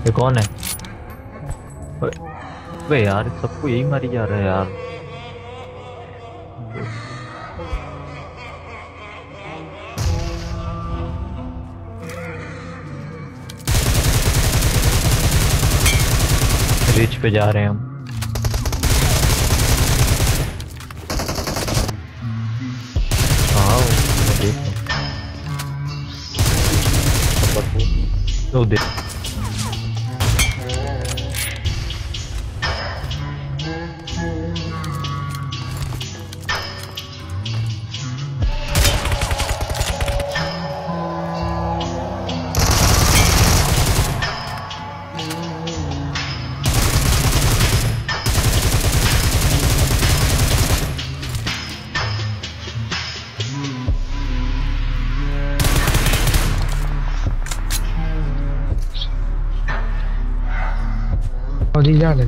ये कौन है? ओए यार, सबको यही मारी जा रहा है यार। रिच पे जा रहे हैं हम। मैं देख। 放地下的